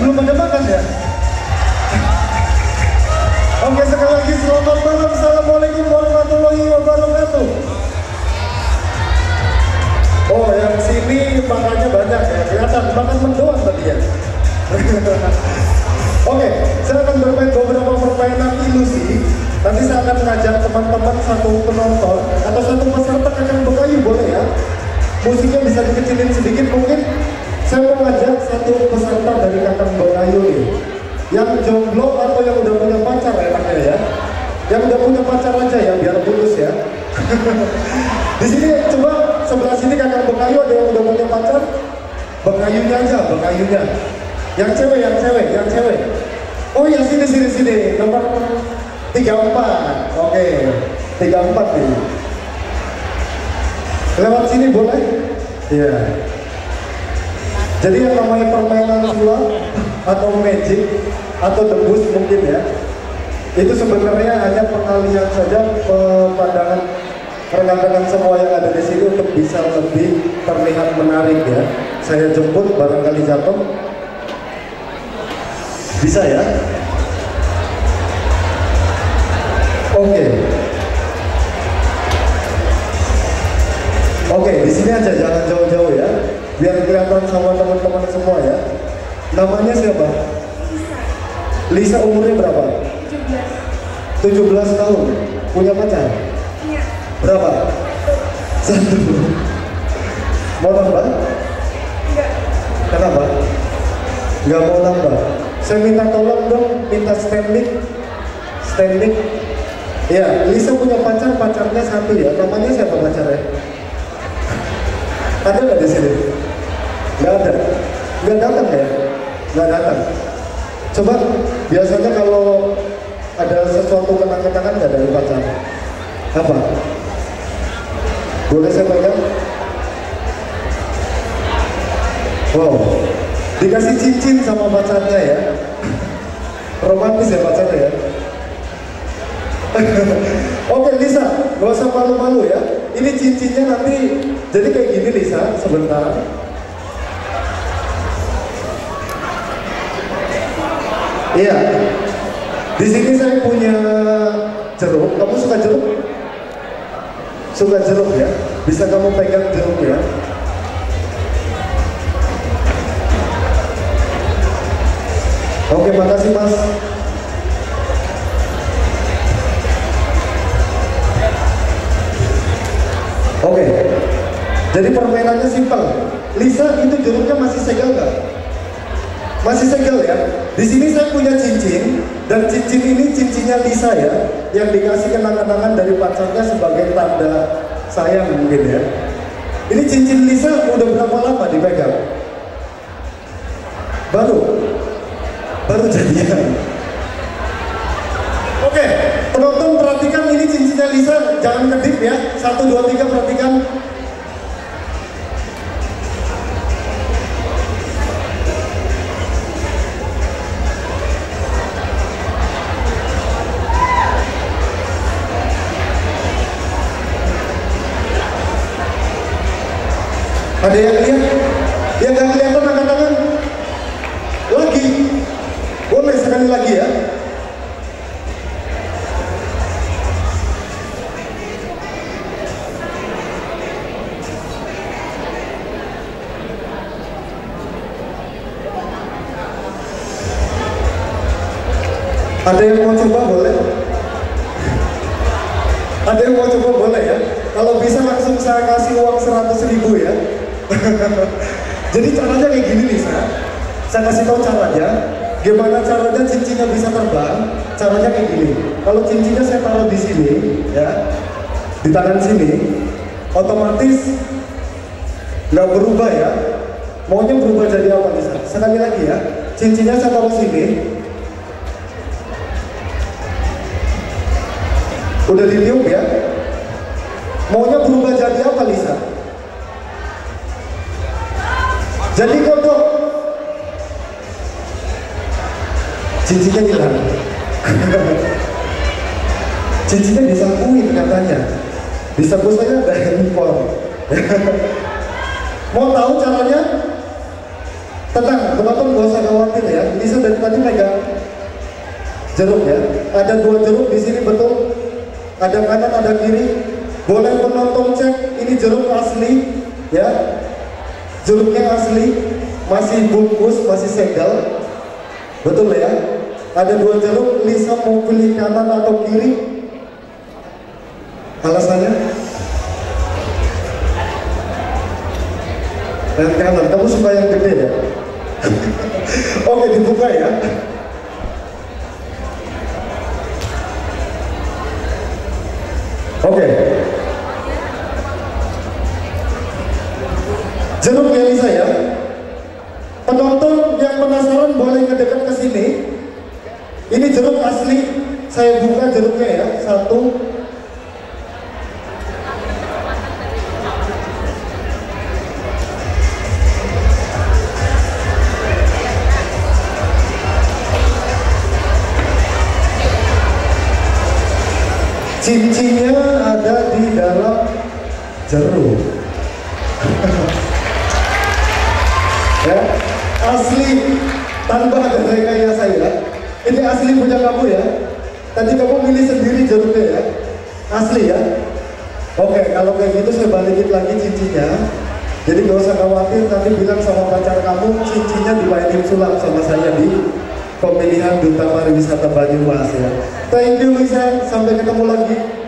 belum ada makan ya? Oke sekali lagi selamat malam. Assalamualaikum warahmatullahi wabarakatuh. Oh yang sini makannya banyak ya. Kelihatan makan mendoan tadi ya. Oke saya akan bermain beberapa permainan ilusi Nanti saya akan mengajak teman-teman satu penonton atau satu peserta kakang bekayu boleh ya? Musiknya bisa dikecilin sedikit mungkin. Saya mau ngajak satu peserta dari kakang bekayu nih yang jomblo atau yang udah punya pacar enaknya ya. Yang udah punya pacar aja ya biar putus ya. Di sini coba sebelah sini kakak Bekayu ada yang udah punya pacar? Bekayunya aja Bekayunya yang cewek yang cewek yang cewek. Oh ya sini sini sini. Nomor 34 oke 34 nih lewat sini boleh? Iya jadi yang namanya permainan sulap atau magic atau debus mungkin ya itu sebenarnya hanya pengalian saja pandangan rekan-rekan semua yang ada di sini untuk bisa lebih terlihat menarik ya. Saya jemput barangkali jatuh. Bisa ya? Oke. Oke di sini aja jangan jauh-jauh ya biar kelihatan sama teman-teman semua ya. Namanya siapa? Lisa. Umurnya berapa? 17 tahun. Punya pacar? Iya. berapa? Satu. Mau nambah? Enggak. kenapa nggak mau nambah. Saya minta tolong dong minta standing. Standing. Ya Lisa punya pacar pacarnya satu ya. Namanya siapa pacarnya ada nggak di sini? Nggak ada. Nggak datang ya? Nggak datang. Coba biasanya kalau ada sesuatu kenang-kenangan nggak dari pacar apa? Boleh saya pegang wow. Dikasih cincin sama pacarnya ya? Romantis ya pacarnya ya Oke Lisa, gak usah malu-malu ya. Ini cincinnya nanti jadi kayak gini Lisa, sebentar. Iya. Di sini saya punya jeruk. Kamu suka jeruk? Suka jeruk ya? Bisa kamu pegang jeruk ya? Oke, makasih Mas. Oke. Jadi permainannya simpel. Lisa itu jeruknya masih segel nggak? Masih segel ya. Di sini saya punya cincin dan cincin ini cincinnya Lisa ya, yang dikasih kenang-kenangan dari pacarnya sebagai tanda sayang mungkin ya. Ini cincin Lisa udah berapa lama dipegang? Baru, baru jadian. Cincinnya Lisa, jangan kedip ya. Satu, dua, tiga, perhatikan. Ada yang lihat? Yang nggak Ada yang mau coba boleh? Ada yang mau coba boleh ya? Kalau bisa langsung saya kasih uang 100 ribu ya. Jadi caranya kayak gini nih saya. Saya kasih tahu caranya. Gimana caranya cincinnya bisa terbang? Caranya kayak gini. Kalau cincinnya saya taruh di sini, ya, di tangan sini, otomatis nggak berubah ya. Maunya berubah jadi apa nih? Sekali lagi ya, cincinnya saya taruh sini, Udah ditiup ya? Maunya berubah jadi apa Lisa? Jadi kodok. Cincinnya hilang. Cincinnya disakuin katanya. Disaku saya ada handphone. Mau tahu caranya? Tenang, teman-teman gak usah khawatir ya. Lisa dari tadi megang jeruk ya. Ada dua jeruk di sini betul. Ada kanan, ada kiri. Boleh penonton cek ini jeruk asli ya. Jeruknya asli, masih bungkus, masih segel. Betul ya? Ada dua jeruk, Lisa mau pilih kanan atau kiri? Alasannya? Dan kanan, kamu suka yang gede ya? Oke, dibuka ya. Oke. Jeruk ya Lisa ya. Penonton yang penasaran boleh ngedekat ke sini. Ini jeruk asli. Saya buka jeruknya ya. Satu, Cincinnya ada di dalam jeruk. ya, asli tanpa ada rekayasa ya. Ini asli punya kamu ya. Tadi kamu milih sendiri jeruknya ya. Asli ya. Oke, kalau kayak gitu saya balikin lagi cincinnya. Jadi gak usah khawatir, nanti bilang sama pacar kamu cincinnya dimainin sulap sama saya di pemilihan Duta Pariwisata Banyumas ya. Thank you Lisa, sampai ketemu lagi.